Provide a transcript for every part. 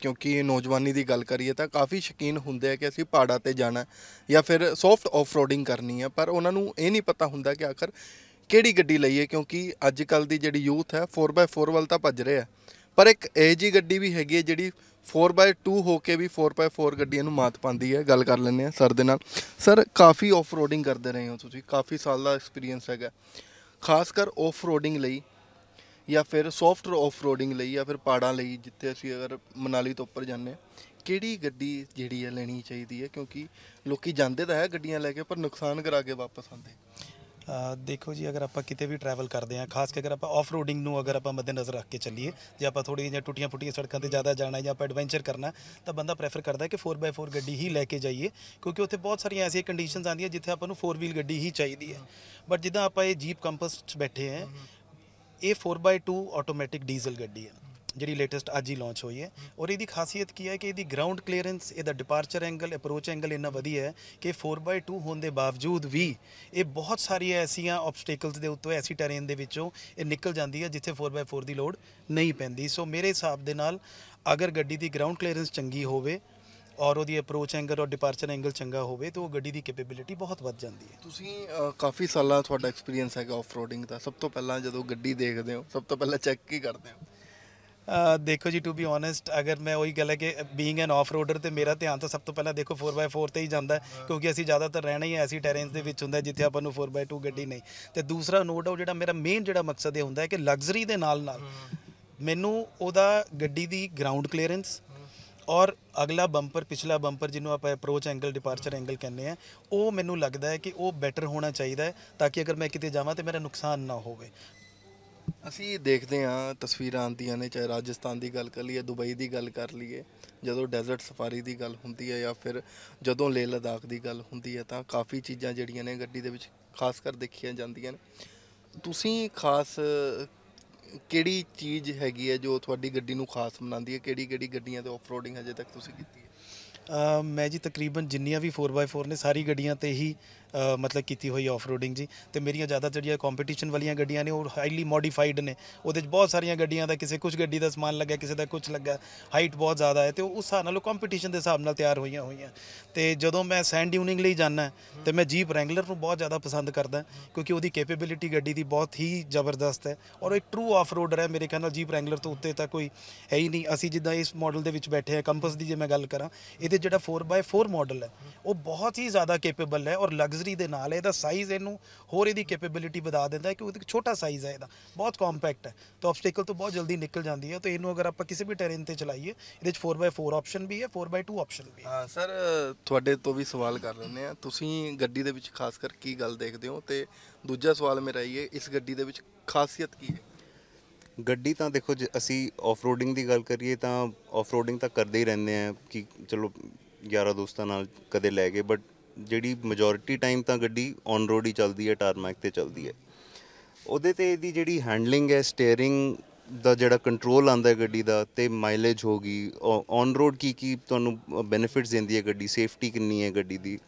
ਕਿਉਂਕਿ ਨੌਜਵਾਨੀ ਦੀ ਗੱਲ ਕਰੀਏ ਤਾਂ ਕਾਫੀ ਸ਼ੌਕੀਨ ਹੁੰਦੇ ਆ ਕਿ ਅਸੀਂ ਪਹਾੜਾਂ ਤੇ ਜਾਣਾ ਜਾਂ ਫਿਰ ਸੌਫਟ ਆਫਰੋਡਿੰਗ ਕਰਨੀ ਹੈ, ਪਰ ਉਹਨਾਂ ਨੂੰ ਇਹ ਨਹੀਂ ਪਤਾ ਹੁੰਦਾ ਕਿ ਆਖਰ ਕਿਹੜੀ ਗੱਡੀ ਲਈਏ, ਕਿਉਂਕਿ ਅੱਜ ਕੱਲ ਦੀ ਜਿਹੜੀ ਯੂਥ ਹੈ 4x4 ਵੱਲ ਤਾਂ ਭੱਜ ਰਹੇ ਰਿਹਾ ਪਰ ਇੱਕ ਇਹ ਜੀ ਗੱਡੀ ਵੀ ਹੈਗੀ ਹੈ ਜਿਹੜੀ 4x2 ਹੋ ਕੇ ਵੀ 4x4 ਗੱਡੀਆਂ ਨੂੰ ਮਾਤ ਪਾਉਂਦੀ ਹੈ। ਗੱਲ ਕਰ ਲੈਂਦੇ ਆ ਸਰ ਦੇ ਨਾਲ। ਸਰ, ਕਾਫੀ ਆਫਰੋਡਿੰਗ ਕਰਦੇ ਰਹੇ ਹੋ ਤੁਸੀਂ, ਕਾਫੀ ਸਾਲ ਦਾ ਐਕਸਪੀਰੀਅੰਸ ਹੈਗਾ। ਖਾਸ ਕਰ ਆਫਰੋਡਿੰਗ ਲਈ ਜਾਂ ਫਿਰ ਸੌਫਟ ਆਫਰੋਡਿੰਗ ਲਈ ਜਾਂ ਫਿਰ ਪਹਾੜਾਂ ਲਈ ਜਿੱਥੇ ਅਸੀਂ ਅਗਰ ਮਨਾਲੀ ਤੋਂ ਉੱਪਰ ਜਾਂਦੇ ਹਾਂ, ਕਿਹੜੀ ਗੱਡੀ ਜਿਹੜੀ ਹੈ ਲੈਣੀ ਚਾਹੀਦੀ ਹੈ? ਕਿਉਂਕਿ ਲੋਕੀ ਜਾਂਦੇ ਤਾਂ ਹੈ ਗੱਡੀਆਂ ਲੈ ਕੇ, ਪਰ ਨੁਕਸਾਨ ਕਰਾ ਕੇ ਵਾਪਸ ਆਉਂਦੇ ਦੇਖੋ ਜੀ, ਅਗਰ ਆਪਾਂ ਕਿਤੇ ਵੀ ਟਰੈਵਲ ਕਰਦੇ ਹਾਂ, ਖਾਸ ਕਰਕੇ ਅਗਰ ਆਪਾਂ ਆਫ ਰੋਡਿੰਗ ਨੂੰ ਅਗਰ ਆਪਾਂ ਮੱਦੇਨਜ਼ਰ ਰੱਖ ਕੇ ਚੱਲੀਏ, ਜੇ ਆਪਾਂ ਥੋੜੀ ਜਿਹੀ ਟੁੱਟੀਆਂ ਫੁੱਟੀਆਂ ਸੜਕਾਂ ਤੇ ਜ਼ਿਆਦਾ ਜਾਣਾ ਜਾਂ ਆਪਾਂ ਐਡਵੈਂਚਰ ਕਰਨਾ, ਤਾਂ ਬੰਦਾ ਪ੍ਰੈਫਰ ਕਰਦਾ ਹੈ ਕਿ 4x4 ਗੱਡੀ ਹੀ ਲੈ ਕੇ ਜਾਈਏ, ਕਿਉਂਕਿ ਉੱਥੇ ਬਹੁਤ ਸਾਰੀਆਂ ਐਸੀਆਂ ਕੰਡੀਸ਼ਨਸ ਆਉਂਦੀਆਂ ਜਿੱਥੇ ਆਪਾਂ ਨੂੰ 4 ਵੀਲ ਗੱਡੀ ਹੀ ਚਾਹੀਦੀ ਹੈ। ਬਟ ਜਿੱਦਾਂ ਆਪਾਂ ਇਹ ਜੀਪ ਕੰਪਸ 'ਚ ਬੈਠੇ ਹਾਂ ਇਹ 4x2 ਆਟੋਮੈਟਿਕ ਡੀਜ਼ਲ ਗੱਡੀ ਹੈ, ਜਿਹੜੀ ਲੇਟੈਸਟ ਅੱਜ ਹੀ ਲਾਂਚ ਹੋਈ ਹੈ। ਔਰ ਇਹਦੀ ਖਾਸੀਅਤ ਕੀ ਹੈ ਕਿ ਇਹਦੀ ਗਰਾਊਂਡ ਕਲੀਅਰੈਂਸ ਇਹਦਾ ਡਿਪਾਰਚਰ ਐਂਗਲ ਅਪਰੋਚ ਐਂਗਲ ਇੰਨਾ ਵਧੀਆ ਹੈ ਕਿ 4x2 ਹੋਣ ਦੇ ਬਾਵਜੂਦ ਵੀ ਇਹ ਬਹੁਤ ਸਾਰੀਆਂ ਐਸੀਆਂ ਆਬਸਟੈਕਲਸ ਦੇ ਉੱਤੋਂ, ਐਸੀ ਟਰੇਨ ਦੇ ਵਿੱਚੋਂ ਇਹ ਨਿਕਲ ਜਾਂਦੀ ਹੈ ਜਿੱਥੇ 4x4 ਦੀ ਲੋੜ ਨਹੀਂ ਪੈਂਦੀ। ਸੋ ਮੇਰੇ ਹਿਸਾਬ ਦੇ ਨਾਲ ਅਗਰ ਗੱਡੀ ਦੀ ਗਰਾਊਂਡ ਕਲੀਅਰੈਂਸ ਚੰਗੀ ਹੋਵੇ ਔਰ ਉਹਦੀ ਅਪਰੋਚ ਐਂਗਲ ਔਰ ਡਿਪਾਰਚਰ ਐਂਗਲ ਚੰਗਾ ਹੋਵੇ ਤਾਂ ਉਹ ਗੱਡੀ ਦੀ ਕੈਪੇਬਿਲਿਟੀ ਬਹੁਤ ਵੱਧ ਜਾਂਦੀ ਹੈ। ਤੁਸੀਂ ਕਾਫੀ ਸਾਲਾਂ ਤੁਹਾਡਾ ਐਕਸਪੀਰੀਅੰਸ ਹੈਗਾ ਆਫਰੋਡਿੰਗ ਦਾ। ਸਭ ਤੋਂ ਪਹਿਲਾਂ ਜਦੋਂ ਗੱਡੀ ਦੇਖਦੇ ਹੋ ਸਭ ਤੋਂ ਪਹਿਲਾਂ ਚੈੱਕ ਕੀ ਕਰਦੇ ਹੋ? ਦੇਖੋ ਜੀ ਟੂ ਬੀ ਓਨੈਸਟ ਅਗਰ ਮੈਂ ਉਹੀ ਗੱਲ ਹੈ ਕਿ ਬੀਇੰਗ ਐਨ ਆਫ ਰੋਡਰ ਤੇ ਮੇਰਾ ਧਿਆਨ ਤਾਂ ਸਭ ਤੋਂ ਪਹਿਲਾਂ ਦੇਖੋ 4x4 ਤੇ ਹੀ ਜਾਂਦਾ ਕਿਉਂਕਿ ਅਸੀਂ ਜ਼ਿਆਦਾਤਰ ਰਹਿਣਾ ਹੀ ਐਸੀ ਟੈਰੇਨਸ ਦੇ ਵਿੱਚ ਹੁੰਦਾ ਜਿੱਥੇ ਆਪਾਂ ਨੂੰ 4x2 ਗੱਡੀ ਨਹੀਂ। ਤੇ ਦੂਸਰਾ ਨੋ ਡਾਊਟ ਜਿਹੜਾ ਮੇਰਾ ਮੇਨ ਜਿਹੜਾ ਮਕਸਦ ਇਹ ਹੁੰਦਾ ਹੈ ਕਿ ਲਗਜ਼ਰੀ ਦੇ ਨਾਲ ਨਾਲ ਮੈਨੂੰ ਉਹਦਾ ਗੱਡੀ ਦੀ ਗਰਾਊਂਡ ਕਲੀਅਰੈਂਸ ਔਰ ਅਗਲਾ ਬੰਪਰ ਪਿਛਲਾ ਬੰਪਰ ਜਿਹਨੂੰ ਆਪਾਂ ਅਪਰੋਚ ਐਂਗਲ ਡਿਪਾਰਚਰ ਐਂਗਲ ਕਹਿੰਦੇ ਆ, ਉਹ ਮੈਨੂੰ ਲੱਗਦਾ ਹੈ ਕਿ ਉਹ ਬੈਟਰ ਹੋਣਾ ਚਾਹੀਦਾ ਹੈ ਤਾਂ ਕਿ ਅਗਰ ਮੈਂ ਕਿਤੇ ਜਾਵਾਂ ਤੇ ਮੇਰਾ ਨੁਕਸਾਨ ਨਾ ਹੋਵੇ। ਅਸੀਂ ਦੇਖਦੇ ਹਾਂ, ਤਸਵੀਰਾਂ ਆਉਂਦੀਆਂ ਨੇ, ਚਾਹੇ ਰਾਜਸਥਾਨ ਦੀ ਗੱਲ ਕਰ ਲਈਏ, ਦੁਬਈ ਦੀ ਗੱਲ ਕਰ ਲਈਏ, ਜਦੋਂ ਡੈਜ਼ਰਟ ਸਫਾਰੀ ਦੀ ਗੱਲ ਹੁੰਦੀ ਹੈ ਜਾਂ ਫਿਰ ਜਦੋਂ ਲੇਹ ਲਦਾਖ ਦੀ ਗੱਲ ਹੁੰਦੀ ਹੈ ਤਾਂ ਕਾਫੀ ਚੀਜ਼ਾਂ ਜਿਹੜੀਆਂ ਨੇ ਗੱਡੀ ਦੇ ਵਿੱਚ ਖਾਸ ਕਰ ਦੇਖੀਆਂ ਜਾਂਦੀਆਂ ਨੇ। ਤੁਸੀਂ ਖਾਸ ਕਿਹੜੀ ਚੀਜ਼ ਹੈਗੀ ਹੈ ਜੋ ਤੁਹਾਡੀ ਗੱਡੀ ਨੂੰ ਖਾਸ ਬਣਾਉਂਦੀ ਹੈ? ਕਿਹੜੀ ਕਿਹੜੀ ਗੱਡੀਆਂ ਤੇ ਆਫਰੋਡਿੰਗ ਹਜੇ ਤੱਕ ਤੁਸੀਂ ਕੀਤੀ ਹੈ? ਮੈਂ ਜੀ ਤਕਰੀਬਨ ਜਿੰਨੀਆਂ ਵੀ 4x4 ਨੇ ਸਾਰੀ ਗੱਡੀਆਂ ਤੇ ਹੀ ਮਤਲਬ ਕੀਤੀ ਹੋਈ ਆਫ ਰੋਡਿੰਗ ਜੀ। ਤੇ ਮੇਰੀਆਂ ਜ਼ਿਆਦਾ ਜਿਹੜੀਆਂ ਕੰਪੀਟੀਸ਼ਨ ਵਾਲੀਆਂ ਗੱਡੀਆਂ ਨੇ, ਉਹ ਹਾਈਲੀ ਮੋਡੀਫਾਈਡ ਨੇ। ਉਹਦੇ 'ਚ ਬਹੁਤ ਸਾਰੀਆਂ ਗੱਡੀਆਂ ਦਾ ਕਿਸੇ ਕੁਝ ਗੱਡੀ ਦਾ ਸਮਾਨ ਲੱਗਾ ਕਿਸੇ ਦਾ ਕੁਝ ਲੱਗਾ ਹਾਈਟ ਬਹੁਤ ਜ਼ਿਆਦਾ ਹੈ ਤੇ ਉਹ ਉਸ ਹਿਸਾਬ ਨਾਲ ਉਹ ਕੰਪੀਟੀਸ਼ਨ ਦੇ ਹਿਸਾਬ ਨਾਲ ਤਿਆਰ ਹੋਈਆਂ ਹੋਈਆਂ। ਤੇ ਜਦੋਂ ਮੈਂ ਸੈਂਡ ਡਿਊਨਿੰਗ ਲਈ ਜਾਣਾ ਤੇ ਮੈਂ ਜੀਪ ਰੈਂਗਲਰ ਨੂੰ ਬਹੁਤ ਜ਼ਿਆਦਾ ਪਸੰਦ ਕਰਦਾ, ਕਿਉਂਕਿ ਉਹਦੀ ਕੈਪੇਬਿਲਿਟੀ ਗੱਡੀ ਦੀ ਬਹੁਤ ਹੀ ਜ਼ਬਰਦਸਤ ਹੈ। ਔਰ ਉਹ ਇੱਕ ਟਰੂ ਆਫ ਰੋਡਰ ਹੈ ਮੇਰੇ ਖਿਆਲ ਨਾਲ ਜੀਪ ਰੈਂਗਲਰ ਤੋਂ ਉੱਤੇ ਤਾਂ ਕੋਈ ਹੈ ਹੀ ਨਹੀਂ। ਅਸੀਂ ਜਿੱਦਾਂ ਇਸ ਮਾਡਲ ਦੇ ਵਿੱਚ ਬੈਠੇ ਆ ਕੰਪਸ ਦੀ ਜੇ ਮੈਂ ਗੱਲ ਕਰਾਂ, ਇਹਦੇ ਜਿਹੜਾ 4x4 ਮਾਡਲ ਹੈ, ਉਹ ਬਹੁਤ ਹੀ ਜ਼ਿਆਦਾ ਕੈਪੇਬਲ ਹੈ ਔਰ ਲਗਜ਼ਰੀ ਦੇ ਨਾਲ ਇਹਦਾ ਸਾਈਜ਼ ਇਹਨੂੰ ਹੋਰ ਇਹਦੀ ਕੈਪੇਬਿਲਿਟੀ ਵਧਾ ਦਿੰਦਾ ਹੈ ਕਿ ਉਹਦਾ ਛੋਟਾ ਸਾਈਜ਼ ਹੈ ਇਹਦਾ। ਬਹੁਤ ਕੰਪੈਕਟ ਹੈ। ਤਾਂ ਆਬਸਟੈਕਲ ਤੋਂ ਬਹੁਤ ਜਲਦੀ ਨਿਕਲ ਜਾਂਦੀ ਹੈ। ਤਾਂ ਇਹਨੂੰ ਅਗਰ ਆਪਾਂ ਕਿਸੇ ਵੀ ਟੈਰੇਨ ਤੇ ਚਲਾਈਏ ਇਹਦੇ 'ਚ 4x4 ਆਪਸ਼ਨ ਵੀ ਹੈ 4x2 ਆਪਸ਼ਨ ਵੀ ਹੈ। ਹਾਂ ਸਰ ਤੁਹਾਡੇ ਤੋਂ ਵੀ ਸਵਾਲ ਕਰ ਲੈਂਦੇ ਆ ਤੁਸੀਂ ਗੱਡੀ ਦੇ ਵਿੱਚ ਖਾਸ ਕਰ ਕੀ ਗੱਲ ਦੇਖਦੇ ਹੋ? ਤੇ ਦੂਜਾ ਸਵਾਲ ਮੇਰਾ ਇਹ ਹੈ ਇਸ ਗੱਡੀ ਦੇ ਵਿੱਚ ਖਾਸੀਅਤ ਕੀ ਹੈ? ਗੱਡੀ ਤਾਂ ਦੇਖੋ ਜੇ ਅਸੀਂ ਆਫਰੋਡਿੰਗ ਦੀ ਗੱਲ ਕਰੀਏ ਤਾਂ ਆਫਰੋਡਿੰਗ ਤਾਂ ਕਰਦੇ ਹੀ ਰਹਿੰਦੇ ਆ ਕਿ ਚਲੋ ਯਾਰਾਂ ਦੋਸਤਾਂ ਨਾਲ ਕਦੇ ਲੈ ਗਏ ਬਟ ਜਿਹੜੀ ਮੈਜੋਰਿਟੀ ਟਾਈਮ ਤਾਂ ਗੱਡੀ ਔਨ ਰੋਡ ਹੀ ਚੱਲਦੀ ਹੈ ਟਾਰਮੈਕ ਤੇ ਚੱਲਦੀ ਹੈ। ਉਹਦੇ ਤੇ ਇਹਦੀ ਜਿਹੜੀ ਹੈਂਡਲਿੰਗ ਹੈ ਸਟੀਅਰਿੰਗ ਦਾ ਜਿਹੜਾ ਕੰਟਰੋਲ ਆਂਦਾ ਹੈ ਗੱਡੀ ਦਾ ਤੇ ਮਾਈਲੇਜ ਹੋ ਗਈ। ਔਨ ਰੋਡ ਕੀ ਕੀ ਤੁਹਾਨੂੰ ਬੈਨੀਫਿਟਸ ਦਿੰਦੀ ਹੈ ਗੱਡੀ? ਸੇਫਟੀ ਕਿੰਨੀ ਹੈ ਗੱਡੀ ਦੀ?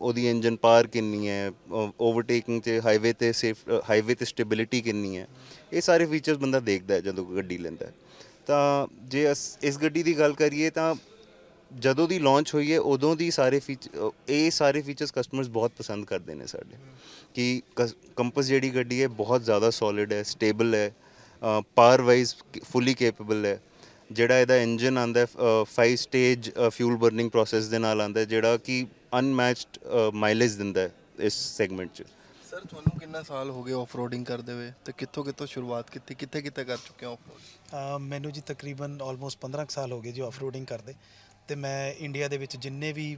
ਉਹਦੀ ਇੰਜਨ ਪਾਰ ਕਿੰਨੀ ਹੈ? ਓਵਰਟੇਕਿੰਗ ਤੇ ਹਾਈਵੇ ਤੇ ਸੇਫ ਹਾਈਵੇ ਤੇ ਸਟੇਬਿਲਿਟੀ ਕਿੰਨੀ ਹੈ? ਇਹ ਸਾਰੇ ਫੀਚਰਸ ਬੰਦਾ ਦੇਖਦਾ ਜਦੋਂ ਗੱਡੀ ਲੈਂਦਾ ਤਾਂ ਜੇ ਅਸ- ਇਸ ਗੱਡੀ ਦੀ ਗੱਲ ਕਰੀਏ ਤਾਂ ਜਦੋਂ ਦੀ ਲਾਂਚ ਹੋਈ ਹੈ ਉਦੋਂ ਦੀ ਸਾਰੇ ਫੀਚਰ ਇਹ ਸਾਰੇ ਫੀਚਰਸ ਕਸਟਮਰਸ ਬਹੁਤ ਪਸੰਦ ਕਰਦੇ ਨੇ ਸਾਡੇ। ਕਿ ਕੰਪਸ ਜਿਹੜੀ ਗੱਡੀ ਹੈ ਬਹੁਤ ਜ਼ਿਆਦਾ ਸੋਲਿਡ ਹੈ ਸਟੇਬਲ ਹੈ ਪਾਵਰ ਵਾਈਜ਼ ਫੁੱਲੀ ਕੈਪੇਬਲ ਹੈ। ਜਿਹੜਾ ਇਹਦਾ ਇੰਜਨ ਆਂਦਾ ਹੈ 5 ਸਟੇਜ ਫਿਊਲ ਬਰਨਿੰਗ ਪ੍ਰੋਸੈਸ ਦੇ ਨਾਲ ਆਂਦਾ ਹੈ ਜਿਹੜਾ ਕਿ ਅਨਮੈਚਡ ਮਾਈਲੇਜ ਦਿੰਦਾ ਹੈ ਇਸ ਸੈਗਮੈਂਟ 'ਚ। ਸਰ ਤੁਹਾਨੂੰ ਕਿੰਨਾ ਸਾਲ ਹੋ ਗਏ ਆਫਰੋਡਿੰਗ ਕਰਦੇ ਹੋਏ? ਤੇ ਕਿੱਥੋਂ ਕਿੱਥੋਂ ਸ਼ੁਰੂਆਤ ਕੀਤੀ? ਕਿੱਥੇ ਕਿੱਥੇ ਕਰ ਚੁੱਕੇ ਹੋ ਆਫਰੋਡ ਮੈਨੂੰ ਜੀ ਤਕਰੀਬਨ ਆਲਮੋਸਟ 15 ਕੁ ਸਾਲ ਹੋ ਗਏ ਜੀ ਆਫ ਰੋਡਿੰਗ ਕਰਦੇ। ਤੇ ਮੈਂ ਇੰਡੀਆ ਦੇ ਵਿੱਚ ਜਿੰਨੇ ਵੀ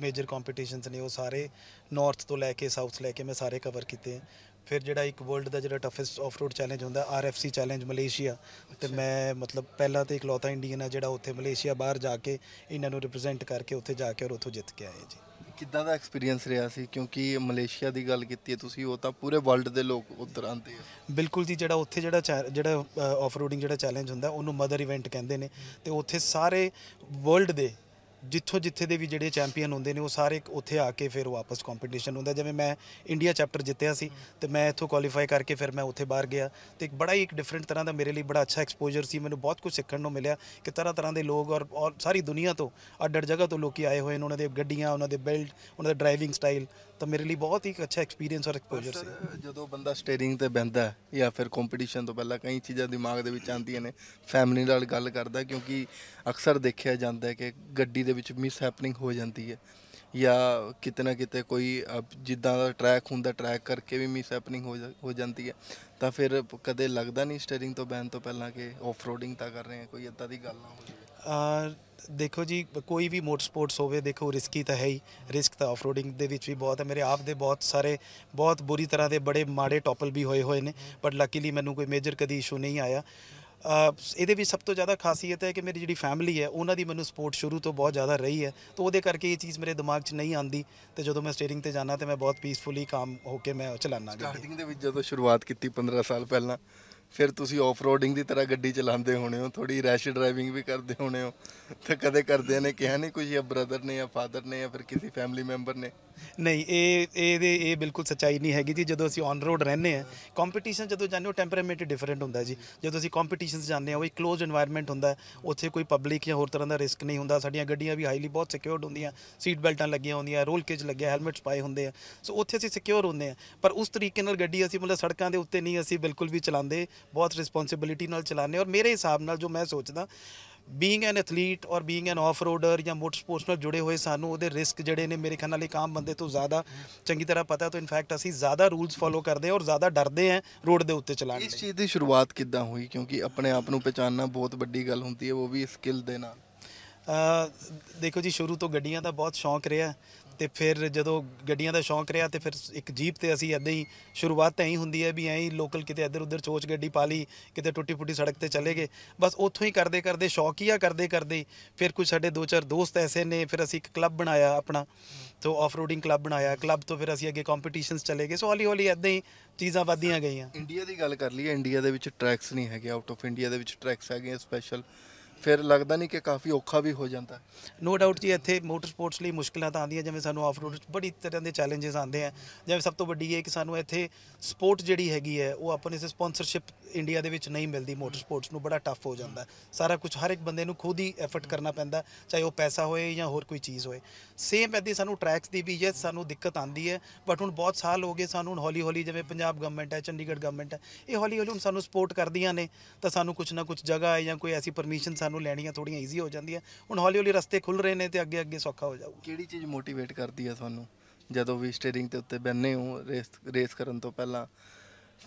ਮੇਜਰ ਕੰਪੀਟੀਸ਼ਨਸ ਨੇ ਉਹ ਸਾਰੇ ਨਾਰਥ ਤੋਂ ਲੈ ਕੇ ਸਾਊਥ ਲੈ ਕੇ ਮੈਂ ਸਾਰੇ ਕਵਰ ਕੀਤੇ ਫਿਰ ਜਿਹੜਾ ਇੱਕ ਵਰਲਡ ਦਾ ਜਿਹੜਾ ਟਫੈਸਟ ਆਫ ਰੋਡ ਚੈਲੰਜ ਹੁੰਦਾ ਆਰਐਫਸੀ ਚੈਲੰਜ ਮਲੇਸ਼ੀਆ ਤੇ ਮੈਂ ਮਤਲਬ ਪਹਿਲਾ ਤੇ ਇਕਲੌਤਾ ਇੰਡੀਅਨ ਆ ਜਿਹੜਾ ਉੱਥੇ ਮਲੇਸ਼ੀਆ ਬਾਹਰ ਜਾ ਕੇ ਇਹਨਾਂ ਨੂੰ ਰਿਪਰੈਜ਼ੈਂਟ ਕਰਕੇ ਉੱਥੇ ਜਾ ਕੇ ਔਰ ਉੱਥੋਂ ਜਿੱਤ ਕੇ ਆਏ ਜੀ। ਕਿੱਦਾਂ ਦਾ ਐਕਸਪੀਰੀਅੰਸ ਰਿਹਾ ਸੀ? ਕਿਉਂਕਿ ਮਲੇਸ਼ੀਆ ਦੀ ਗੱਲ ਕੀਤੀ ਹੈ ਤੁਸੀਂ, ਉਹ ਤਾਂ ਪੂਰੇ ਵਰਲਡ ਦੇ ਲੋਕ ਉੱਧਰ ਆਉਂਦੇ ਆ। ਬਿਲਕੁਲ ਜੀ, ਜਿਹੜਾ ਉੱਥੇ ਜਿਹੜਾ ਚੈ- ਜਿਹੜਾ ਆਫ ਰੋਡਿੰਗ ਜਿਹੜਾ ਚੈਲੰਜ ਹੁੰਦਾ, ਉਹਨੂੰ ਮਦਰ ਇਵੈਂਟ ਕਹਿੰਦੇ ਨੇ ਤੇ ਉੱਥੇ ਸਾਰੇ ਵਰਲਡ ਦੇ ਜਿੱਥੋਂ ਜਿੱਥੇ ਦੇ ਵੀ ਜਿਹੜੇ ਚੈਂਪੀਅਨ ਹੁੰਦੇ ਨੇ, ਉਹ ਸਾਰੇ ਉੱਥੇ ਆ ਕੇ ਫਿਰ ਵਾਪਸ ਕੰਪੀਟੀਸ਼ਨ ਹੁੰਦਾ। ਜਿਵੇਂ ਮੈਂ ਇੰਡੀਆ ਚੈਪਟਰ ਜਿੱਤਿਆ ਸੀ ਤੇ ਮੈਂ ਇੱਥੋਂ ਕੁਆਲੀਫਾਈ ਕਰਕੇ ਫਿਰ ਮੈਂ ਉੱਥੇ ਬਾਹਰ ਗਿਆ। ਤੇ ਇੱਕ ਬੜਾ ਹੀ ਇੱਕ ਡਿਫਰੈਂਟ ਤਰ੍ਹਾਂ ਦਾ ਮੇਰੇ ਲਈ ਬੜਾ ਅੱਛਾ ਐਕਸਪੋਜ਼ਰ ਸੀ। ਮੈਨੂੰ ਬਹੁਤ ਕੁਝ ਸਿੱਖਣ ਨੂੰ ਮਿਲਿਆ ਕਿ ਤਰ੍ਹਾਂ ਤਰ੍ਹਾਂ ਦੇ ਲੋਕ ਔਰ ਔਰ ਸਾਰੀ ਦੁਨੀਆ ਤੋਂ ਅੱਡ ਅੱਡ ਜਗ੍ਹਾ ਤੋਂ ਲੋਕੀ ਆਏ ਹੋਏ ਨੇ। ਉਹਨਾਂ ਦੇ ਗੱਡੀਆਂ, ਉਹਨਾਂ ਦੇ ਬਿਲਡ ਉਹਨਾਂ ਦਾ ਡਰਾਈਵਿੰਗ ਸਟਾਈਲ ਤਾਂ ਮੇਰੇ ਲਈ ਬਹੁਤ ਹੀ ਇੱਕ ਅੱਛਾ ਐਕਸਪੀਰੀਅੰਸ ਔਰ ਐਕਸਪੋਜ਼ਰ ਸੀ। ਜਦੋਂ ਬੰਦਾ ਸਟੀਅਰਿੰਗ ਤੇ ਬਹਿੰਦਾ ਹੈ ਜਾਂ ਫਿਰ ਕੰਪੀਟੀਸ਼ਨ ਤੋਂ ਪਹਿਲਾਂ ਕਈ ਚੀਜ਼ਾਂ ਦਿਮਾਗ ਦੇ ਵਿੱਚ ਆਉਂਦੀਆਂ ਨੇ ਫੈਮਿਲੀ ਨਾਲ ਗੱਲ ਕਰਦਾ ਕਿਉਂਕਿ ਅਕਸਰ ਦੇਖਿਆ ਜਾਂਦਾ ਹੈ ਕਿ ਗੱਡੀ ਦੇ ਵਿੱਚ ਮਿਸ ਹੈਪਨਿੰਗ ਹੋ ਜਾਂਦੀ ਹੈ ਜਾਂ ਕਿਤੇ ਨਾ ਕਿਤੇ ਕੋਈ ਜਿੱਦਾਂ ਦਾ ਟਰੈਕ ਹੁੰਦਾ ਟਰੈਕ ਕਰਕੇ ਵੀ ਮਿਸ ਹੈਪਨਿੰਗ ਹੋ ਜਾਂਦੀ ਹੈ। ਤਾਂ ਫਿਰ ਕਦੇ ਲੱਗਦਾ ਨਹੀਂ ਸਟੀਅਰਿੰਗ ਤੋਂ ਬਹਿਣ ਤੋਂ ਪਹਿਲਾਂ ਕਿ ਆਫ ਰੋਡਿੰਗ ਤਾਂ ਕਰ ਰਹੇ ਹਾਂ ਕੋਈ ਇਦਾਂ ਦੀ ਗੱਲ ਨਾ ਹੋ ਜਾਵੇ ਅਹ ਦੇਖੋ ਜੀ, ਕੋਈ ਵੀ ਮੋਟਰ ਸਪੋਰਟਸ ਹੋਵੇ, ਦੇਖੋ ਰਿਸਕੀ ਤਾਂ ਹੈ ਹੀ। ਰਿਸਕ ਤਾਂ ਆਫਰੋਡਿੰਗ ਦੇ ਵਿੱਚ ਵੀ ਬਹੁਤ ਹੈ। ਮੇਰੇ ਆਪ ਦੇ ਬਹੁਤ ਸਾਰੇ, ਬਹੁਤ ਬੁਰੀ ਤਰ੍ਹਾਂ ਦੇ ਬੜੇ ਮਾੜੇ ਟੋਪਲ ਵੀ ਹੋਏ ਹੋਏ ਨੇ ਬਟ ਲੱਕੀਲੀ ਮੈਨੂੰ ਕੋਈ ਮੇਜਰ ਕਦੀ ਇਸ਼ੂ ਨਹੀਂ ਆਇਆ। ਇਹਦੇ ਵਿੱਚ ਸਭ ਤੋਂ ਜ਼ਿਆਦਾ ਖਾਸੀਅਤ ਹੈ ਕਿ ਮੇਰੀ ਜਿਹੜੀ ਫੈਮਿਲੀ ਹੈ, ਉਹਨਾਂ ਦੀ ਮੈਨੂੰ ਸਪੋਰਟ ਸ਼ੁਰੂ ਤੋਂ ਬਹੁਤ ਜ਼ਿਆਦਾ ਰਹੀ ਹੈ। ਤਾਂ ਉਹਦੇ ਕਰਕੇ ਇਹ ਚੀਜ਼ ਮੇਰੇ ਦਿਮਾਗ 'ਚ ਨਹੀਂ ਆਂਦੀ ਤੇ ਜਦੋਂ ਮੈਂ ਸਟੀਅਰਿੰਗ ਤੇ ਜਾਣਾ ਤੇ ਮੈਂ ਬਹੁਤ ਪੀਸਫੁਲੀ ਕੰਮ ਹੋ ਕੇ ਮੈਂ ਚਲਾਨਾ। ਗੱਡੀ ਸਟਾਰਟਿੰਗ ਦੇ ਵਿੱਚ ਜਦੋਂ ਸ਼ੁਰੂਆਤ ਕੀਤੀ 15 ਸਾਲ ਪਹਿਲਾਂ ਫਿਰ ਤੁਸੀਂ ਆਫ ਰੋਡਿੰਗ ਦੀ ਤਰ੍ਹਾਂ ਗੱਡੀ ਚਲਾਉਂਦੇ ਹੋਣੇ ਹੋ ਥੋੜੀ ਰੈਸ਼ ਡਰਾਈਵਿੰਗ ਵੀ ਕਰਦੇ ਹੋਣੇ ਹੋ, ਤੇ ਕਦੇ ਕਰਦੇ ਨੇ ਕਿਹਾ ਨਹੀਂ ਕੁਝ ਜਾਂ ਬ੍ਰਦਰ ਨੇ ਜਾਂ ਫਾਦਰ ਨੇ ਜਾਂ ਫਿਰ ਕਿਸੇ ਫੈਮਿਲੀ ਮੈਂਬਰ ਨੇ? ਨਹੀਂ, ਇਹ, ਇਹਦੇ, ਇਹ ਬਿਲਕੁਲ ਸਚਾਈ ਨਹੀਂ ਹੈਗੀ ਜੀ। ਜਦੋਂ ਅਸੀਂ ਔਨ ਰੋਡ ਰਹਿੰਦੇ ਆ ਕੰਪੀਟੀਸ਼ਨ ਜਦੋਂ ਜਾਂਦੇ ਹੋ ਟੈਂਪਰੇਮੈਂਟ ਡਿਫਰੈਂਟ ਹੁੰਦਾ ਜੀ। ਜਦੋਂ ਅਸੀਂ ਕੰਪੀਟੀਸ਼ਨਸ ਜਾਂਦੇ ਆ ਉਹ ਇੱਕ ক্লোਜ਼ এনवायरमेंट ਹੁੰਦਾ ਉੱਥੇ ਕੋਈ ਪਬਲਿਕ ਜਾਂ ਹੋਰ ਤਰ੍ਹਾਂ ਦਾ ਰਿਸਕ ਨਹੀਂ ਹੁੰਦਾ। ਸਾਡੀਆਂ ਗੱਡੀਆਂ ਵੀ ਹਾਈਲੀ ਬਹੁਤ ਸਿਕਿਉਰਡ ਹੁੰਦੀਆਂ। ਸੀਟ ਬੈਲਟਾਂ ਲੱਗੀਆਂ ਹੁੰਦੀਆਂ ਰੋਲ ਕੇਜ ਲੱਗਿਆ ਹੈਲਮਟਸ ਪਾਏ ਹੁੰਦੇ ਆ। ਸੋ ਉੱਥੇ ਅਸੀਂ ਸਿਕਿਉਰ ਹੁੰਦੇ ਆ ਪਰ ਉਸ ਤਰੀਕੇ ਨਾਲ ਗੱਡੀ ਅਸੀਂ ਮਤਲਬ ਸੜਕਾਂ ਦੇ ਉੱਤੇ ਨਹੀਂ ਅਸੀਂ ਬਿਲਕੁਲ ਵੀ ਚਲਾਉਂਦੇ। ਬਹੁਤ ਰਿਸਪੌਂਸਿਬਿਲਿਟੀ ਨਾਲ ਚਲਾਉਂਦੇ ਔਰ ਮੇਰੇ ਹਿਸਾਬ ਨਾਲ ਜੋ ਮੈਂ ਸੋਚਦਾ ਬੀਇੰਗ ਐਨ ਐਥਲੀਟ ਔਰ ਬੀਇੰਗ ਐਨ ਆਫ ਰੋਡਰ ਜਾਂ ਮੋਟਰ ਸਪੋਰਟਸ ਨਾਲ ਜੁੜੇ ਹੋਏ ਸਾਨੂੰ ਉਹਦੇ ਰਿਸਕ ਜਿਹੜੇ ਨੇ ਮੇਰੇ ਖਿਆਲ ਨਾਲ ਇੱਕ ਆਮ ਬੰਦੇ ਤੋਂ ਜ਼ਿਆਦਾ ਚੰਗੀ ਤਰ੍ਹਾਂ ਪਤਾ ਤਾਂ ਇਨਫੈਕਟ ਅਸੀਂ ਜ਼ਿਆਦਾ ਰੂਲਸ ਫੋਲੋ ਕਰਦੇ ਹਾਂ ਔਰ ਜ਼ਿਆਦਾ ਡਰਦੇ ਹਾਂ ਰੋਡ ਦੇ ਉੱਤੇ ਚਲਾਉਣ ਇਸ ਲਈ। ਚੀਜ਼ ਦੀ ਸ਼ੁਰੂਆਤ ਕਿੱਦਾਂ ਹੋਈ? ਕਿਉਂਕਿ ਆਪਣੇ ਆਪ ਨੂੰ ਪਛਾਣਨਾ ਬਹੁਤ ਵੱਡੀ ਗੱਲ ਹੁੰਦੀ ਹੈ ਉਹ ਵੀ ਸਕਿੱਲ ਦੇ ਨਾਲ। ਦੇਖੋ ਜੀ ਸ਼ੁਰੂ ਤੋਂ ਗੱਡੀਆਂ ਦਾ ਬਹੁਤ ਸ਼ੌਂਕ ਰਿਹਾ। ਤੇ ਫਿਰ ਜਦੋਂ ਗੱਡੀਆਂ ਦਾ ਸ਼ੌਂਕ ਰਿਹਾ ਤੇ ਫਿਰ ਇੱਕ ਜੀਪ ਤੇ ਅਸੀਂ ਐਦਾਂ ਹੀ ਸ਼ੁਰੂਆਤ ਤਾਂ ਐਂ ਹੀ ਹੁੰਦੀ ਹੈ ਵੀ ਐਂ ਹੀ ਲੋਕਲ ਕਿਤੇ ਇੱਧਰ ਉੱਧਰ ਚੋਚ ਗੱਡੀ ਪਾ ਲਈ, ਕਿਤੇ ਟੁੱਟੀ ਫੁੱਟੀ ਸੜਕ ਤੇ ਚਲੇ ਗਏ। ਬਸ ਉੱਥੋਂ ਹੀ ਕਰਦੇ ਕਰਦੇ ਸ਼ੌਕੀਆ ਕਰਦੇ ਕਰਦੇ ਹੀ ਫਿਰ ਕੁਝ ਸਾਡੇ ਦੋ ਚਾਰ ਦੋਸਤ ਐਸੇ ਨੇ, ਫਿਰ ਅਸੀਂ ਇੱਕ ਕਲੱਬ ਬਣਾਇਆ ਆਪਣਾ, ਤੋਂ ਆਫ ਰੋਡਿੰਗ ਕਲੱਬ ਬਣਾਇਆ। ਕਲੱਬ ਤੋਂ ਫਿਰ ਅਸੀਂ ਅੱਗੇ ਕੰਪੀਟੀਸ਼ਨਸ ਚਲੇ ਗਏ। ਸੋ ਹੌਲੀ ਹੌਲੀ ਐਦਾਂ ਹੀ ਚੀਜ਼ਾਂ ਵਧਦੀਆਂ ਗਈਆਂ। ਇੰਡੀਆ ਦੀ ਗੱਲ ਕਰ ਲਈਏ ਇੰਡੀਆ ਦੇ ਵਿੱਚ ਟਰੈਕਸ ਨਹੀਂ ਹੈਗੇ ਆਊਟ ਆਫ ਇੰਡੀਆ ਦੇ ਵਿੱਚ ਟਰੈਕਸ ਹੈਗੇ ਸਪੈਸ਼ਲ ਫਿਰ ਲੱਗਦਾ ਨਹੀਂ ਕਿ ਕਾਫੀ ਔਖਾ ਵੀ ਹੋ ਜਾਂਦਾ। ਨੋ ਡਾਊਟ ਜੀ, ਇੱਥੇ ਮੋਟਰ ਸਪੋਰਟਸ ਲਈ ਮੁਸ਼ਕਲਾਂ ਤਾਂ ਆਉਂਦੀਆਂ, ਜਿਵੇਂ ਸਾਨੂੰ ਆਫ ਰੋਡ ਬੜੀ ਤਰ੍ਹਾਂ ਦੇ ਚੈਲੰਜਸ ਆਉਂਦੇ ਆ। ਜਿਵੇਂ ਸਭ ਤੋਂ ਵੱਡੀ ਇਹ ਕਿ ਸਾਨੂੰ ਇੱਥੇ ਸਪੋਰਟ ਜਿਹੜੀ ਹੈਗੀ ਹੈ, ਉਹ ਆਪਣੇ ਸੇ ਸਪਾਂਸਰਸ਼ਿਪ ਇੰਡੀਆ ਦੇ ਵਿੱਚ ਨਹੀਂ ਮਿਲਦੀ ਮੋਟਰ ਸਪੋਰਟਸ ਨੂੰ ਬੜਾ ਟਫ ਹੋ ਜਾਂਦਾ। ਸਾਰਾ ਕੁਝ ਹਰ ਇੱਕ ਬੰਦੇ ਨੂੰ ਖੁਦ ਹੀ ਐਫਰਟ ਕਰਨਾ ਪੈਂਦਾ, ਚਾਹੇ ਉਹ ਪੈਸਾ ਹੋਏ ਜਾਂ ਹੋਰ ਕੋਈ ਚੀਜ਼ ਹੋਏ। ਸੇਮ ਐਦੀ ਸਾਨੂੰ ਟਰੈਕਸ ਦੀ ਵੀ ਯੈਸ ਸਾਨੂੰ ਦਿੱਕਤ ਆਉਂਦੀ ਹੈ ਬਟ ਹੁਣ ਬਹੁਤ ਸਾਲ ਹੋ ਗਏ ਸਾਨੂੰ, ਹੁਣ ਹੌਲੀ ਹੌਲੀ ਜਿਵੇਂ ਪੰਜਾਬ ਗਵਰਨਮੈਂਟ ਹੈ, ਚੰਡੀਗੜ੍ਹ ਗਵਰਨਮੈਂਟ ਹੈ, ਇਹ ਹੌਲੀ ਹੌਲੀ ਹੁਣ ਸਾਨੂੰ ਸਪੋਰਟ ਕਰਦੀਆਂ ਨੇ, ਤਾਂ ਸਾਨੂੰ ਕੁਝ ਨਾ ਕੁਝ ਜਗ੍ਹਾ ਹੈ ਜਾਂ ਕੋਈ ਐਸੀ ਪਰਮਿਸ਼ਨ ਸਾਨੂੰ ਲੈਣੀਆਂ ਥੋੜੀਆਂ ਈਜ਼ੀ ਹੋ ਜਾਂਦੀਆਂ। ਹੁਣ ਹੌਲੀ ਹੌਲੀ ਰਸਤੇ ਖੁੱਲ ਰਹੇ ਨੇ ਤੇ ਅੱਗੇ ਅੱਗੇ ਸੌਖਾ ਹੋ ਜਾਊਗਾ। ਕਿਹੜੀ ਚੀਜ਼ ਮੋਟੀਵੇਟ ਕਰਦੀ ਹੈ ਤੁਹਾਨੂੰ? ਜਦੋਂ ਵੀ ਸਟੀਅਰਿੰਗ ਤੇ ਉੱਤੇ ਬੈੰਨੇ ਹੋ ਰੇਸ ਰੇਸ ਕਰਨ ਤੋਂ ਪਹਿਲਾਂ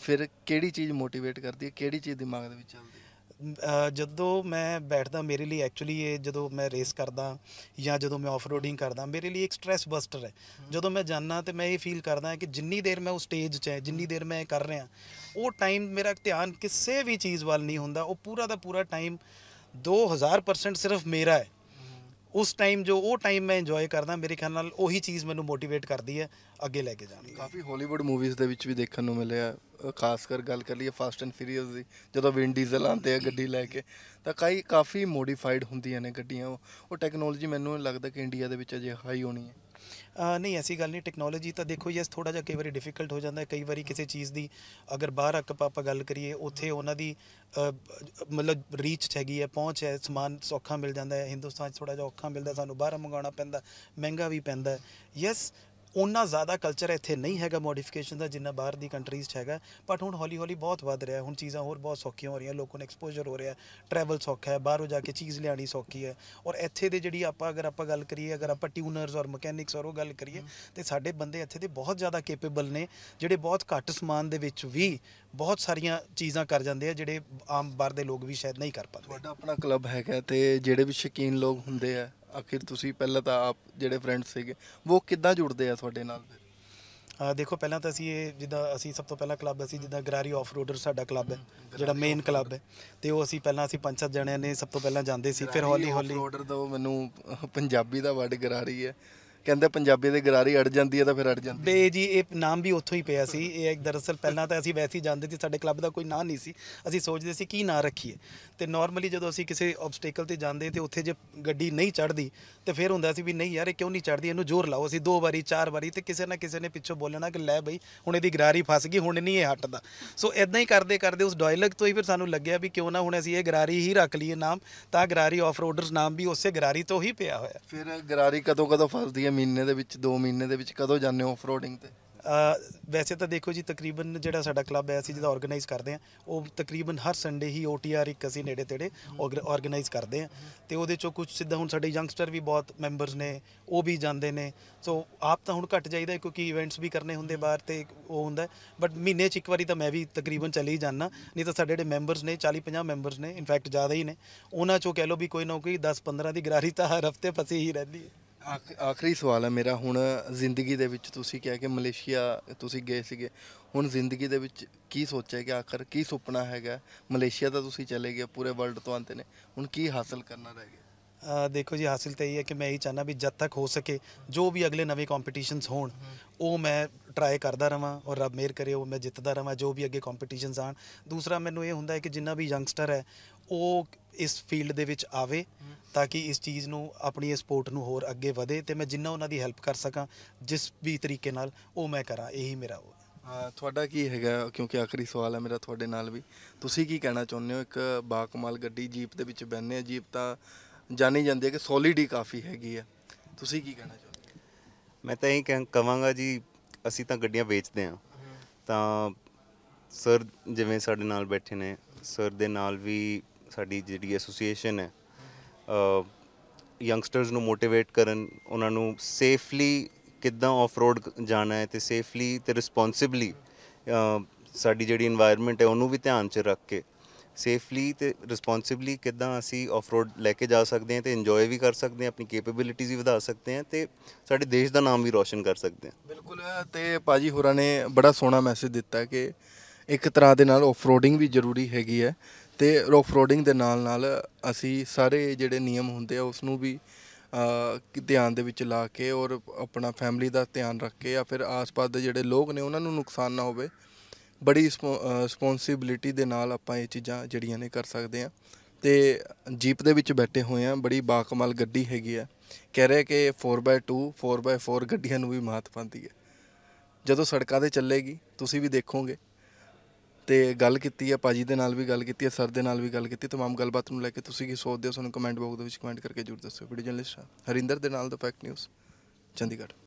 ਫਿਰ ਕਿਹੜੀ ਚੀਜ਼ ਮੋਟੀਵੇਟ ਕਰਦੀ ਹੈ ਕਿਹੜੀ ਚੀਜ਼ ਦਿਮਾਗ ਦੇ ਵਿੱਚ ਚੱਲਦੀ ਹੈ ਜਦੋਂ ਮੈਂ ਬੈਠਦਾ ਮੇਰੇ ਲਈ ਐਕਚੁਅਲੀ ਇਹ ਜਦੋਂ ਮੈਂ ਰੇਸ ਕਰਦਾ ਜਾਂ ਜਦੋਂ ਮੈਂ ਆਫ ਰੋਡਿੰਗ ਕਰਦਾ ਮੇਰੇ ਲਈ ਇੱਕ ਸਟ੍ਰੈਸ ਬਸਟਰ ਹੈ। ਜਦੋਂ ਮੈਂ ਜਾਣਾ ਤੇ ਮੈਂ ਇਹ ਫੀਲ ਕਰਦਾ ਕਿ ਜਿੰਨੀ ਦੇਰ ਮੈਂ ਉਸ ਸਟੇਜ 'ਚ ਹੈ ਜਿੰਨੀ ਦੇਰ ਮੈਂ ਇਹ ਕਰ ਰਿਹਾ ਉਹ ਟਾਈਮ ਮੇਰਾ ਧਿਆਨ ਕਿਸੇ ਵੀ ਚੀਜ਼ ਵੱਲ ਨਹੀਂ ਹੁੰਦਾ। ਉਹ ਪੂਰਾ ਦਾ ਪੂਰਾ ਟਾਈਮ 2000% ਸਿਰਫ ਮੇਰਾ ਹੈ। ਉਸ ਟਾਈਮ ਜੋ, ਉਹ ਟਾਈਮ ਮੈਂ ਇੰਜੋਏ ਕਰਦਾ, ਮੇਰੇ ਖਿਆਲ ਨਾਲ ਉਹੀ ਚੀਜ਼ ਮੈਨੂੰ ਮੋਟੀਵੇਟ ਕਰਦੀ ਹੈ ਅੱਗੇ ਲੈ ਕੇ ਜਾਣ ਲਈ। ਕਾਫੀ ਹਾਲੀਵੁੱਡ ਮੂਵੀਜ਼ ਦੇ ਵਿੱਚ ਵੀ ਦੇਖਣ ਨੂੰ ਮਿਲਿਆ। ਖਾਸ ਕਰ ਗੱਲ ਕਰ ਲਈਏ ਫਾਸਟ ਐਂਡ ਫਿਊਰੀਅਸ ਦੀ, ਜਦੋਂ ਵਿਨ ਡੀਜ਼ਲ ਆਉਂਦੇ ਆ ਗੱਡੀ ਲੈ ਕੇ, ਤਾਂ ਕਈ, ਕਾਫੀ ਮੋਡੀਫਾਈਡ ਹੁੰਦੀਆਂ ਨੇ ਗੱਡੀਆਂ। ਉਹ ਉਹ ਟੈਕਨੋਲੋਜੀ ਮੈਨੂੰ ਲੱਗਦਾ ਕਿ ਇੰਡੀਆ ਦੇ ਵਿੱਚ ਅਜੇ ਹਾਈ ਹੋਣੀ ਹੈ। ਨਹੀਂ, ਐਸੀ ਗੱਲ ਨਹੀਂ ਟੈਕਨੋਲੋਜੀ ਤਾਂ ਦੇਖੋ ਯੈਸ ਥੋੜਾ ਜਿਹਾ ਕਈ ਵਾਰੀ ਡਿਫਿਕਲਟ ਹੋ ਜਾਂਦਾ ਹੈ। ਕਈ ਵਾਰੀ ਕਿਸੇ ਚੀਜ਼ ਦੀ ਅਗਰ ਬਾਹਰ ਆਪਾਂ ਆਪਾਂ ਗੱਲ ਕਰੀਏ, ਉੱਥੇ ਉਹਨਾਂ ਦੀ ਮਤਲਬ ਰੀਚ ਹੈਗੀ ਹੈ, ਪਹੁੰਚ ਹੈ, ਸਮਾਨ ਸੌਖਾ ਮਿਲ ਜਾਂਦਾ ਹੈ, ਹਿੰਦੁਸਤਾਨ 'ਚ ਥੋੜਾ ਜਿਹਾ ਔਖਾ ਮਿਲਦਾ, ਸਾਨੂੰ ਬਾਹਰ ਮੰਗਾਉਣਾ ਪੈਂਦਾ, ਮਹਿੰਗਾ ਵੀ ਪੈਂਦਾ ਯੈਸ ਉਹਨਾਂ ਜ਼ਿਆਦਾ ਕਲਚਰ ਇੱਥੇ ਨਹੀਂ ਹੈਗਾ ਮੋਡੀਫਿਕੇਸ਼ਨ ਦਾ ਜਿੰਨਾ ਬਾਹਰ ਦੀ ਕੰਟਰੀਜ਼ 'ਚ ਹੈਗਾ। ਬਟ ਹੁਣ ਹੌਲੀ ਹੌਲੀ ਬਹੁਤ ਵੱਧ ਰਿਹਾ। ਹੁਣ ਚੀਜ਼ਾਂ ਹੋਰ ਬਹੁਤ ਸੌਖੀਆਂ ਹੋ ਰਹੀਆਂ। ਲੋਕਾਂ ਨੂੰ ਐਕਸਪੋਜ਼ਰ ਹੋ ਰਿਹਾ। ਟਰੈਵਲ ਸੌਖਾ ਹੈ। ਬਾਹਰੋਂ ਜਾ ਕੇ ਚੀਜ਼ ਲਿਆਣੀ ਸੌਖੀ ਹੈ। ਔਰ ਇੱਥੇ ਦੇ ਜਿਹੜੀ ਆਪਾਂ ਅਗਰ ਆਪਾਂ ਗੱਲ ਕਰੀਏ ਅਗਰ ਆਪਾਂ ਟਿਊਨਰਸ ਔਰ ਮਕੈਨਿਕਸ ਔਰ ਉਹ ਗੱਲ ਕਰੀਏ ਤੇ ਸਾਡੇ ਬੰਦੇ ਇੱਥੇ ਦੇ ਬਹੁਤ ਜ਼ਿਆਦਾ ਕੇਪੇਬਲ ਨੇ ਜਿਹੜੇ ਬਹੁਤ ਘੱਟ ਸਮਾਨ ਦੇ ਵਿੱਚ ਵੀ ਬਹੁਤ ਸਾਰੀਆਂ ਚੀਜ਼ਾਂ ਕਰ ਜਾਂਦੇ ਆ ਜਿਹੜੇ ਆਮ ਬਾਹਰ ਦੇ ਲੋਕ ਵੀ ਸ਼ਾਇਦ ਨਹੀਂ ਕਰ ਪਾਉਂਦੇ। ਤੁਹਾਡਾ ਆਪਣਾ ਕਲੱਬ ਹੈਗਾ ਤੇ ਜਿਹੜੇ ਵੀ ਸ਼ੌਕੀਨ ਲੋਕ ਹੁੰਦੇ ਆ ਆਖਿਰ ਤੁਸੀਂ ਪਹਿਲਾਂ ਤਾਂ ਆਪ ਜਿਹੜੇ ਫਰੈਂਡ ਸੀਗੇ ਉਹ ਕਿੱਦਾਂ ਜੁੜਦੇ ਆ ਤੁਹਾਡੇ ਨਾਲ ਫਿਰ? ਦੇਖੋ ਪਹਿਲਾਂ ਤਾਂ ਅਸੀਂ ਇਹ ਜਿੱਦਾਂ ਅਸੀਂ ਸਭ ਤੋਂ ਪਹਿਲਾਂ ਕਲੱਬ ਅਸੀਂ ਜਿੱਦਾਂ ਗਰਾਰੀ ਆਫ ਰੋਡਰ ਸਾਡਾ ਕਲੱਬ ਹੈ ਜਿਹੜਾ ਮੇਨ ਕਲੱਬ ਹੈ। ਤੇ ਉਹ ਅਸੀਂ ਪਹਿਲਾਂ ਅਸੀਂ ਪੰਜ ਸੱਤ ਜਣਿਆਂ ਨੇ ਸਭ ਤੋਂ ਪਹਿਲਾਂ ਜਾਂਦੇ ਸੀ ਫਿਰ ਹੌਲੀ ਹੌਲੀ ਆਰਡਰ ਦਾ ਉਹ ਮੈਨੂੰ ਪੰਜਾਬੀ ਦਾ ਵਰਡ ਕਰਾ ਰਹੀ ਹੈ। ਕਹਿੰਦੇ ਪੰਜਾਬੀ ਦੇ ਗਰਾਰੀ ਅੜ ਜਾਂਦੀ ਹੈ ਤਾਂ ਫਿਰ ਅੜ ਜਾਂਦੀ। ਬੇ ਜੀ ਇਹ ਨਾਮ ਵੀ ਉੱਥੋਂ ਹੀ ਪਿਆ ਸੀ। ਇਹ ਇੱਕ ਦਰਅਸਲ ਪਹਿਲਾਂ ਤਾਂ ਅਸੀਂ ਵੈਸੇ ਹੀ ਜਾਣਦੇ ਸੀ ਸਾਡੇ ਕਲੱਬ ਦਾ ਕੋਈ ਨਾਂ ਨਹੀਂ ਸੀ। ਅਸੀਂ ਸੋਚਦੇ ਸੀ ਕੀ ਨਾਂ ਰੱਖੀਏ। ਤੇ ਨਾਰਮਲੀ ਜਦੋਂ ਅਸੀਂ ਕਿਸੇ ਆਬਸਟੈਕਲ ਤੇ ਜਾਂਦੇ ਤੇ ਉੱਥੇ ਜੇ ਗੱਡੀ ਨਹੀਂ ਚੜਦੀ ਤੇ ਫਿਰ ਹੁੰਦਾ ਸੀ ਵੀ ਨਹੀਂ ਯਾਰ ਇਹ ਕਿਉਂ ਨਹੀਂ ਚੜਦੀ ਇਹਨੂੰ ਜ਼ੋਰ ਲਾਓ। ਅਸੀਂ ਦੋ ਵਾਰੀ ਚਾਰ ਵਾਰੀ ਤੇ ਕਿਸੇ ਨਾ ਕਿਸੇ ਨੇ ਪਿੱਛੋਂ ਬੋਲਣਾ ਕਿ ਲੈ ਬਈ ਹੁਣ ਇਹਦੀ ਗਰਾਰੀ ਫਸ ਗਈ ਹੁਣ ਨਹੀਂ ਇਹ ਹਟਦਾ। ਸੋ ਇਦਾਂ ਹੀ ਕਰਦੇ ਕਰਦੇ ਉਸ ਡਾਇਲੌਗ ਤੋਂ ਹੀ ਫਿਰ ਸਾਨੂੰ ਲੱਗਿਆ ਵੀ ਕਿਉਂ ਨਾ ਹੁਣ ਅਸੀਂ ਇਹ ਗਰਾਰੀ ਹੀ ਰੱਖ ਲਈਏ ਨਾਮ ਤਾਂ ਗਰਾਰੀ ਆਫ ਰੋਡਰਸ ਨਾਮ ਵੀ ਉਸੇ ਗਰਾਰੀ ਤੋਂ ਹੀ ਪਿਆ ਹੋਇਆ। ਫਿਰ ਗਰਾਰੀ ਕਦੋਂ ਕਦੋਂ ਫਸਦੀ ਹੈ ਮਹੀਨੇ ਦੇ ਵਿੱਚ 2 ਮਹੀਨੇ ਦੇ ਵਿੱਚ ਕਦੋਂ ਜਾਂਦੇ ਹੋ ਆਫਰੋਡਿੰਗ ਤੇ? ਵੈਸੇ ਤਾਂ ਦੇਖੋ ਜੀ, ਤਕਰੀਬਨ ਜਿਹੜਾ ਸਾਡਾ ਕਲੱਬ ਹੈ, ਅਸੀਂ ਜਿਹਦਾ ਆਰਗੇਨਾਈਜ਼ ਕਰਦੇ ਹਾਂ, ਉਹ ਤਕਰੀਬਨ ਹਰ ਸੰਡੇ ਹੀ OTR ਇੱਕ ਅਸੀਂ ਨੇੜੇ ਤੇੜੇ ਆਰਗੇਨਾਈਜ਼ ਕਰਦੇ ਹਾਂ ਤੇ ਉਹਦੇ ਚੋਂ ਕੁਝ ਸਿੱਧਾ ਹੁਣ ਸਾਡੇ ਯੰਗਸਟਰ ਵੀ ਬਹੁਤ ਮੈਂਬਰਸ ਨੇ, ਉਹ ਵੀ ਜਾਂਦੇ ਨੇ ਸੋ ਆਪ ਤਾਂ ਹੁਣ ਘੱਟ ਜਾਈਦਾ ਕਿਉਂਕਿ ਇਵੈਂਟਸ ਵੀ ਕਰਨੇ ਹੁੰਦੇ ਬਾਹਰ ਤੇ ਉਹ ਹੁੰਦਾ ਬਟ ਮਹੀਨੇ 'ਚ ਇੱਕ ਵਾਰੀ ਤਾਂ ਮੈਂ ਵੀ ਤਕਰੀਬਨ ਚਲੇ ਹੀ ਜਾਂਦਾ, ਨਹੀਂ ਤਾਂ ਸਾਡੇ ਜਿਹੜੇ ਮੈਂਬਰਸ ਨੇ 40 50 ਮੈਂਬਰਸ ਨੇ ਇਨਫੈਕਟ ਜ਼ਿਆਦਾ ਹੀ ਨੇ, ਉਹਨਾਂ ਚੋਂ ਕਹਿ ਲਓ ਵੀ ਕੋਈ ਨਾ ਕੋਈ 10 15 ਦੀ ਗਰਾਰੀ ਤਾਂ ਹਰ ਹਫ਼ਤੇ ਫਸੀ ਹੀ ਰਹਿੰਦੀ ਹੈ। ਆਖਰੀ ਸਵਾਲ ਹੈ ਮੇਰਾ। ਹੁਣ ਜ਼ਿੰਦਗੀ ਦੇ ਵਿੱਚ ਤੁਸੀਂ ਕਿਹਾ ਕਿ ਮਲੇਸ਼ੀਆ ਤੁਸੀਂ ਗਏ ਸੀਗੇ। ਹੁਣ ਜ਼ਿੰਦਗੀ ਦੇ ਵਿੱਚ ਕੀ ਸੋਚਿਆ ਕਿ ਆਖਰ ਕੀ ਸੁਪਨਾ ਹੈਗਾ? ਮਲੇਸ਼ੀਆ ਤਾਂ ਤੁਸੀਂ ਚਲੇ ਗਏ, ਪੂਰੇ ਵਰਲਡ ਤੋਂ ਆਂਦੇ ਨੇ। ਹੁਣ ਕੀ ਹਾਸਲ ਕਰਨਾ ਰਹਿ ਗਿਆ? ਦੇਖੋ ਜੀ, ਹਾਸਿਲ ਤਾਂ ਇਹ ਹੈ ਕਿ ਮੈਂ ਇਹ ਚਾਹਨਾ ਵੀ ਜਦ ਤੱਕ ਹੋ ਸਕੇ, ਜੋ ਵੀ ਅਗਲੇ ਨਵੇਂ ਕੰਪੀਟੀਸ਼ਨਸ ਹੋਣ, ਉਹ ਮੈਂ ਟਰਾਈ ਕਰਦਾ ਰਵਾਂ ਔਰ ਰੱਬ ਮੇਰ ਕਰੇ, ਉਹ ਮੈਂ ਜਿੱਤਦਾ ਰਵਾਂ, ਜੋ ਵੀ ਅੱਗੇ ਕੰਪੀਟੀਸ਼ਨਸ ਆਣ ਦੂਸਰਾ ਮੈਨੂੰ ਇਹ ਹੁੰਦਾ ਹੈ ਕਿ ਜਿੰਨਾ ਵੀ ਯੰਗਸਟਰ ਹੈ, ਉਹ ਇਸ ਫੀਲਡ ਦੇ ਵਿੱਚ ਆਵੇ ਤਾਂ ਕਿ ਇਸ ਚੀਜ਼ ਨੂੰ, ਆਪਣੀ ਇਸ ਸਪੋਰਟ ਨੂੰ ਹੋਰ ਅੱਗੇ ਵਧੇ ਤੇ ਮੈਂ ਜਿੰਨਾ ਉਹਨਾਂ ਦੀ ਹੈਲਪ ਕਰ ਸਕਾਂ, ਜਿਸ ਵੀ ਤਰੀਕੇ ਨਾਲ ਉਹ ਮੈਂ ਕਰਾਂ, ਇਹੀ ਮੇਰਾ ਉਹ ਤੁਹਾਡਾ ਕੀ ਹੈਗਾ, ਕਿਉਂਕਿ ਆਖਰੀ ਸਵਾਲ ਹੈ ਮੇਰਾ ਤੁਹਾਡੇ ਨਾਲ ਵੀ। ਤੁਸੀਂ ਕੀ ਕਹਿਣਾ ਚਾਹੁੰਦੇ ਹੋ? ਇੱਕ ਬਾਕਮਾਲ ਗੱਡੀ ਜੀਪ ਦੇ ਵਿੱਚ ਬੈਠਨੇ ਆ, ਜੀਪ ਤਾਂ ਜਾਣੀ ਜਾਂਦੀ ਹੈ ਕਿ ਸੋਲਿਡ ਹੀ ਕਾਫੀ ਹੈਗੀ ਹੈ। ਤੁਸੀਂ ਕੀ ਕਹਿਣਾ ਚਾਹੁੰਦੇ ਮੈਂ ਤਾਂ ਇਹ ਕਹਾਂਗਾ ਜੀ, ਅਸੀਂ ਤਾਂ ਗੱਡੀਆਂ ਵੇਚਦੇ ਹਾਂ। ਤਾਂ ਸਰ ਜਿਵੇਂ ਸਾਡੇ ਨਾਲ ਬੈਠੇ ਨੇ, ਸਰ ਦੇ ਨਾਲ ਵੀ ਸਾਡੀ ਜਿਹੜੀ ਐਸੋਸੀਏਸ਼ਨ ਹੈ ਯੰਗਸਟਰਸ ਨੂੰ ਮੋਟੀਵੇਟ ਕਰਨ, ਉਹਨਾਂ ਨੂੰ ਸੇਫਲੀ ਕਿੱਦਾਂ ਆਫ ਰੋਡ ਜਾਣਾ ਹੈ ਤੇ ਸੇਫਲੀ ਤੇ ਰਿਸਪੌਂਸਿਬਲੀ ਸਾਡੀ ਜਿਹੜੀ এনवायरमेंट ਹੈ, ਉਹਨੂੰ ਵੀ ਧਿਆਨ 'ਚ ਰੱਖ ਕੇ ਸੇਫਲੀ ਤੇ ਰਿਸਪੌਂਸਿਬਲੀ ਕਿੱਦਾਂ ਅਸੀਂ ਆਫ-ਰੋਡ ਲੈ ਕੇ ਜਾ ਸਕਦੇ ਹਾਂ ਤੇ ਇੰਜੋਏ ਵੀ ਕਰ ਸਕਦੇ ਹਾਂ, ਆਪਣੀ ਕੈਪੇਬਿਲਿਟੀਜ਼ ਵੀ ਵਧਾ ਸਕਦੇ ਹਾਂ ਤੇ ਸਾਡੇ ਦੇਸ਼ ਦਾ ਨਾਮ ਵੀ ਰੋਸ਼ਨ ਕਰ ਸਕਦੇ ਹਾਂ। ਬਿਲਕੁਲ, ਤੇ ਪਾਜੀ ਹੋਰਾਂ ਨੇ ਬੜਾ ਸੋਹਣਾ ਮੈਸੇਜ ਦਿੱਤਾ ਕਿ ਇੱਕ ਤਰ੍ਹਾਂ ਦੇ ਨਾਲ ਆਫਰੋਡਿੰਗ ਵੀ ਜ਼ਰੂਰੀ ਹੈਗੀ ਹੈ ਤੇ ਆਫਰੋਡਿੰਗ ਦੇ ਨਾਲ ਨਾਲ ਅਸੀਂ ਸਾਰੇ ਜਿਹੜੇ ਨਿਯਮ ਹੁੰਦੇ ਆ ਉਸ ਨੂੰ ਵੀ ਧਿਆਨ ਦੇ ਵਿੱਚ ਲਾ ਕੇ ਔਰ ਆਪਣਾ ਫੈਮਿਲੀ ਦਾ ਧਿਆਨ ਰੱਖ ਕੇ ਜਾਂ ਫਿਰ ਆਸ-ਪਾਸ ਦੇ ਜਿਹੜੇ ਲੋਕ ਨੇ ਉਹਨਾਂ ਨੂੰ ਨੁਕਸਾਨ ਨਾ ਹੋਵੇ ਬੜੀ ਰਿਸਪੌਂਸਿਬਿਲਿਟੀ ਦੇ ਨਾਲ ਆਪਾਂ ਇਹ ਚੀਜ਼ਾਂ ਜਿਹੜੀਆਂ ਨੇ ਕਰ ਸਕਦੇ ਆ ਤੇ ਜੀਪ ਦੇ ਵਿੱਚ ਬੈਠੇ ਹੋਏ ਆ ਬੜੀ ਬਾਕਮਾਲ ਗੱਡੀ ਹੈਗੀ ਆ। ਕਹਿ ਰਿਹਾ ਕਿ 4x2 4x4 ਗੱਡੀਆਂ ਨੂੰ ਵੀ ਮਾਤ ਪਾਉਂਦੀ ਹੈ। ਜਦੋਂ ਸੜਕਾਂ ਤੇ ਚੱਲੇਗੀ, ਤੁਸੀਂ ਵੀ ਦੇਖੋਗੇ। ਤੇ ਗੱਲ ਕੀਤੀ ਹੈ ਪਾਜੀ ਦੇ ਨਾਲ ਵੀ ਗੱਲ ਕੀਤੀ ਹੈ ਸਰ ਦੇ ਨਾਲ ਵੀ ਗੱਲ ਕੀਤੀ, ਤਮਾਮ ਗੱਲਬਾਤ ਨੂੰ ਲੈ ਕੇ ਤੁਸੀਂ ਕੀ ਸੋਚਦੇ ਹੋ? ਸਾਨੂੰ ਕਮੈਂਟ ਬਾਕਸ ਦੇ ਵਿੱਚ ਕਮੈਂਟ ਕਰਕੇ ਜਰੂਰ ਦੱਸਿਓ। ਵੀਡੀਓ ਜਰਨਲਿਸਟ ਹਰਿੰਦਰ ਦੇ ਨਾਲ ਦਾ ਫੈਕਟ ਨਿਊਜ਼ ਚੰਡੀਗੜ੍ਹ।